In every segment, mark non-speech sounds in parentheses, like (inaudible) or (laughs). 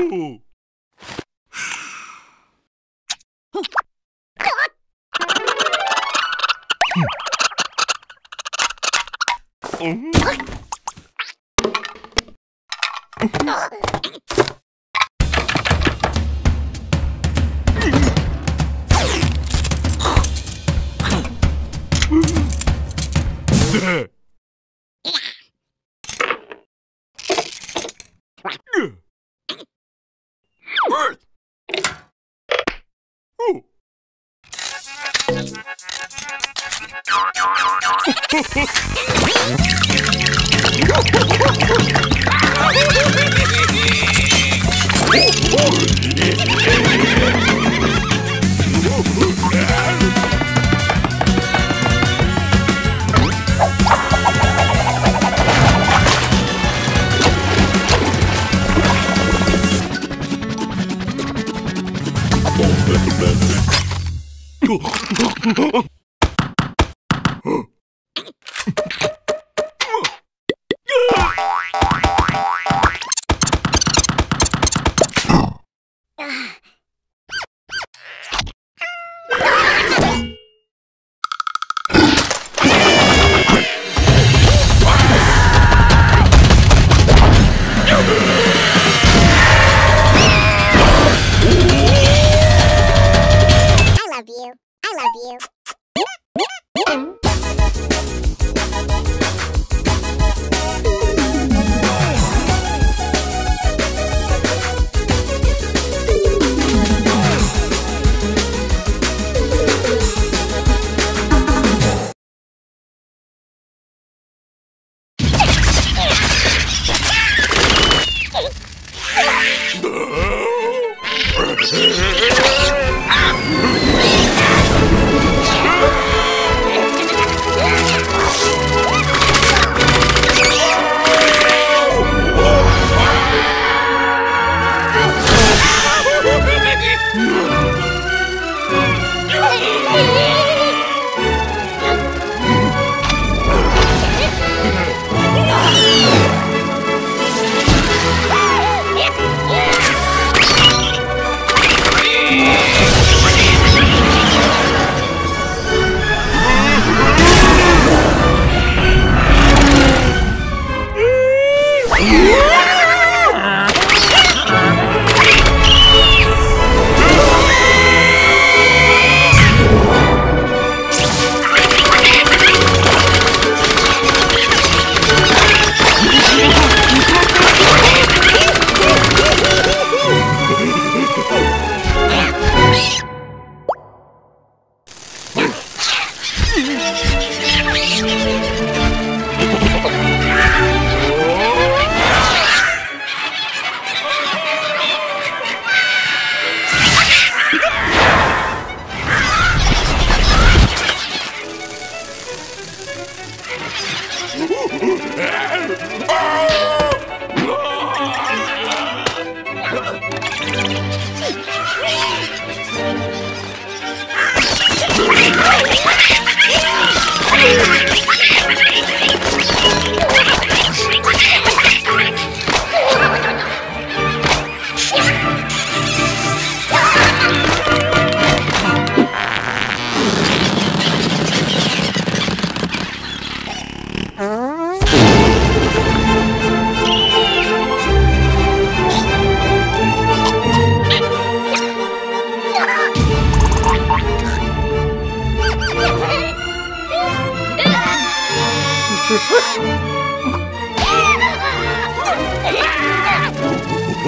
Oh. Yeah. I love you.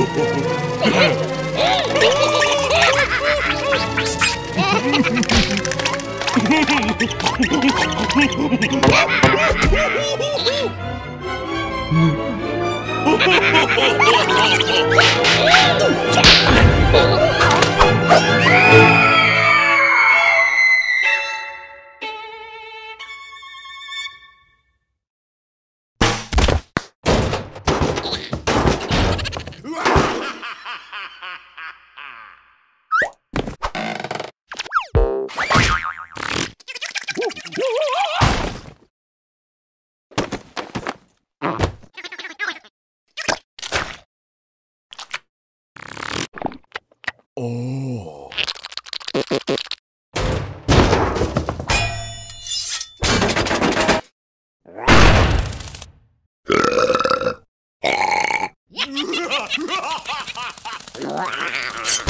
Oh, (laughs) (laughs) (laughs) Wow. (laughs)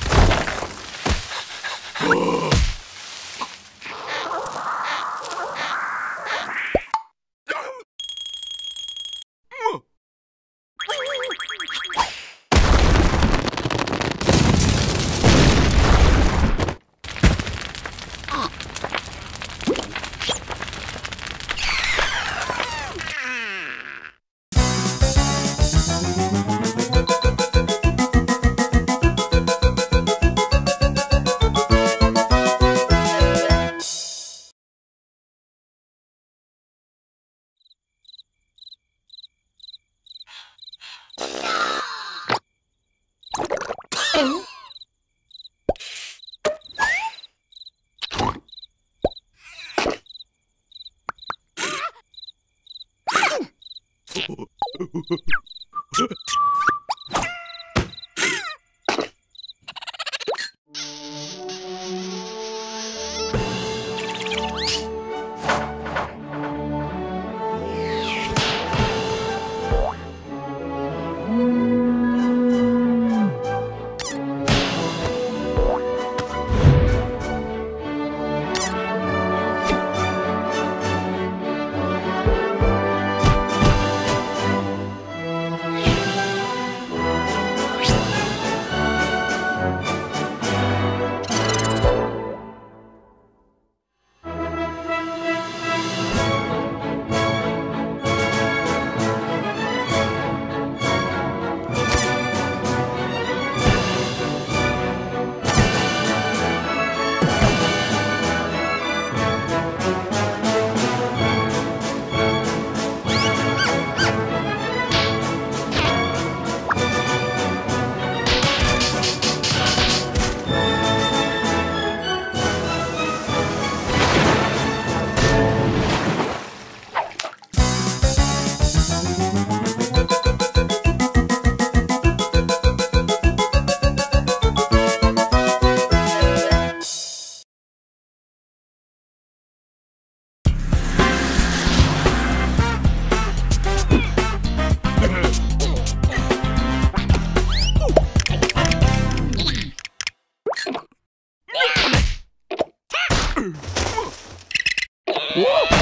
Uh!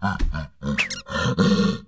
아, 아, 아.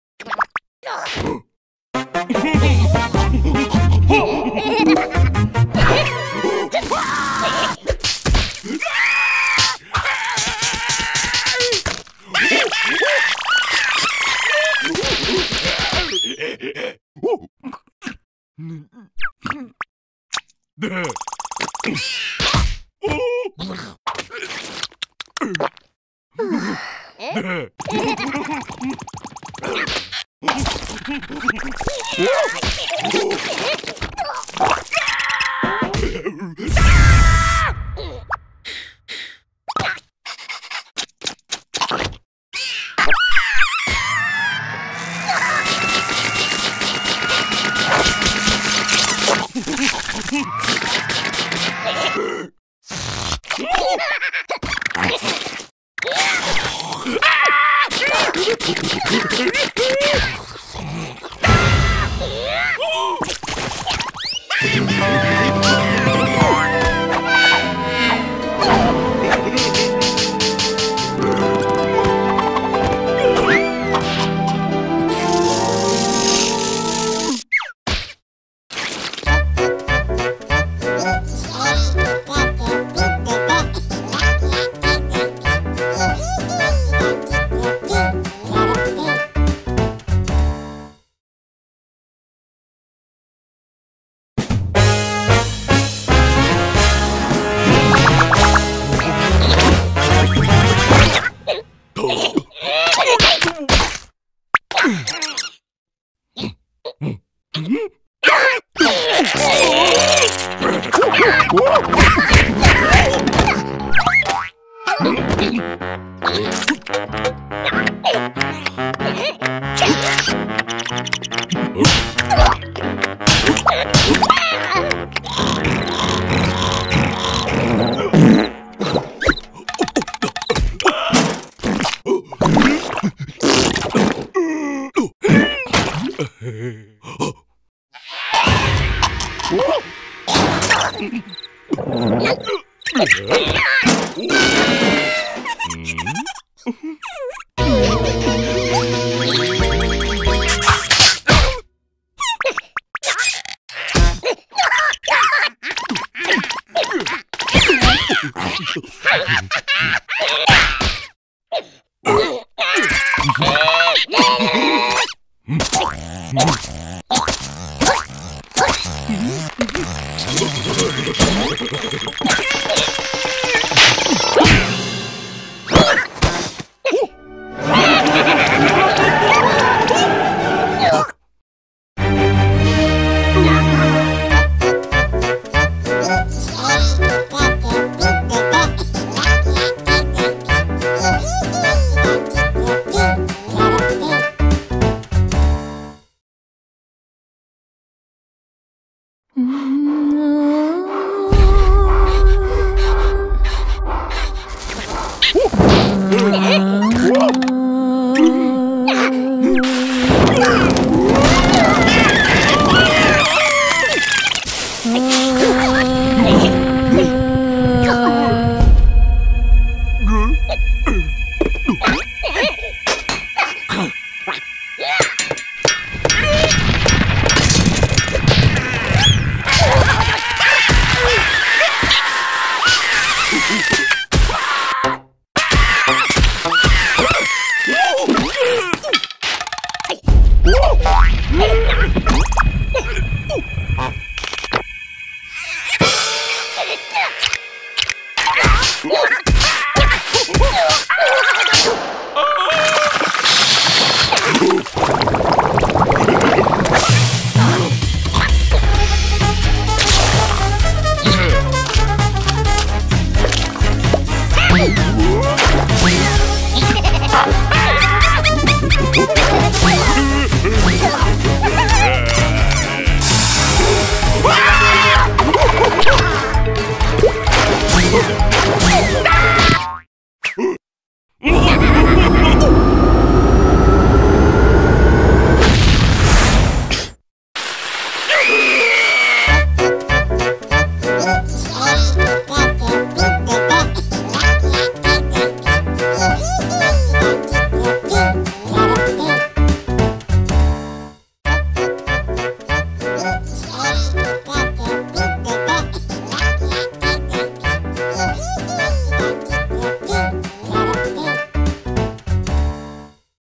Huh? (laughs) (laughs)